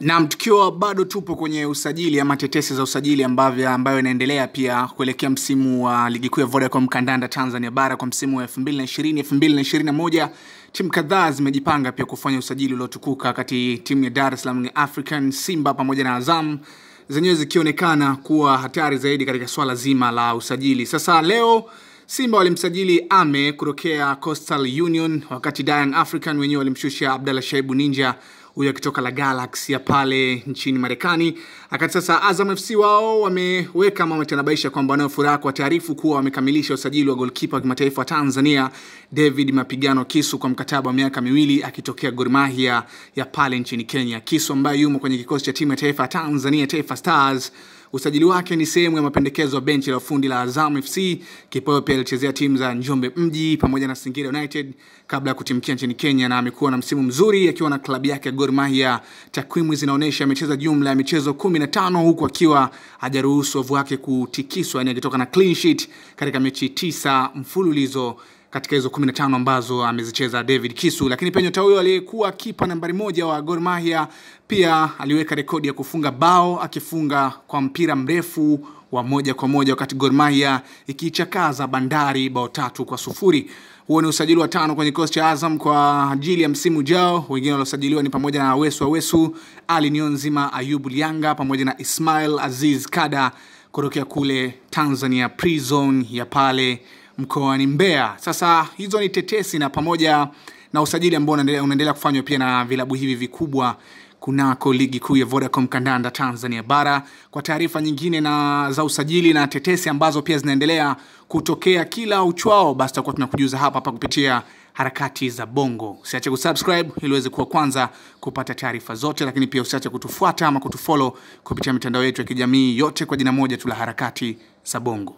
Naam, tukiwa bado tupo kwenye usajili ama tetesi za usajili ambavyo ambayo inaendelea pia kuelekea msimu wa ligi kuu ya Vodacom kandanda Tanzania bara kwa msimu wa 2020 2021, timu kadhaa zimejipanga pia kufanya usajili uliotukuka, kati timu ya Dar es Salaam African, Simba pamoja na Azam zenyewe zikionekana kuwa hatari zaidi katika swala zima la usajili. Sasa leo Simba walimsajili Ame kutokea Coastal Union, wakati dian African wenyewe walimshusha Abdallah Shaibu Ninja huyo akitoka la Galaxy ya pale nchini Marekani. Akati sasa Azam FC wao wameweka ama wametanabaisha kwamba wanayo furaha kwa taarifu kuwa wamekamilisha usajili wa golkipa wa kimataifa wa Tanzania David Mapigano Kisu kwa mkataba wa miaka miwili akitokea Gor Mahia ya pale nchini Kenya. Kisu ambaye yumo kwenye kikosi cha timu ya taifa ya Tanzania Taifa Stars Usajili wake ni sehemu ya mapendekezo ya benchi la ufundi la Azam FC. Kipoyo pia alichezea timu za Njombe Mji pamoja na Singida United kabla ya kutimkia nchini Kenya, na amekuwa na msimu mzuri akiwa na klabu yake Gor Mahia. Takwimu zinaonyesha amecheza jumla ya michezo 15 huku akiwa hajaruhusu wavu wake kutikiswa, yani akitoka na clean sheet katika mechi tisa mfululizo katika hizo 15 ambazo amezicheza David Kisu. Lakini pia nyota huyo aliyekuwa kipa nambari moja wa Gor Mahia pia aliweka rekodi ya kufunga bao akifunga kwa mpira mrefu wa moja kwa moja wakati Gor Mahia ikichakaza Bandari bao tatu kwa sufuri. Huo ni usajili wa tano kwenye kikosi cha Azam kwa ajili ya msimu ujao. Wengine waliosajiliwa ni pamoja na Wesu Awesu, Ali Nionzima, Ayubu Lianga pamoja na Ismail Aziz Kada kutokea kule Tanzania Prison ya pale mkoani Mbeya. Sasa hizo ni tetesi na pamoja na usajili ambao unaendelea, kufanywa pia na vilabu hivi vikubwa kunako ligi kuu ya Vodacom kandanda Tanzania bara. Kwa taarifa nyingine na za usajili na tetesi ambazo pia zinaendelea kutokea kila uchwao, basi tutakuwa tunakujuza hapa hapa kupitia harakati za Bongo. Usiache kusubscribe ili uweze kuwa kwanza kupata taarifa zote, lakini pia usiache kutufuata ama kutufollow kupitia mitandao yetu ya kijamii yote kwa jina moja tu la harakati za Bongo.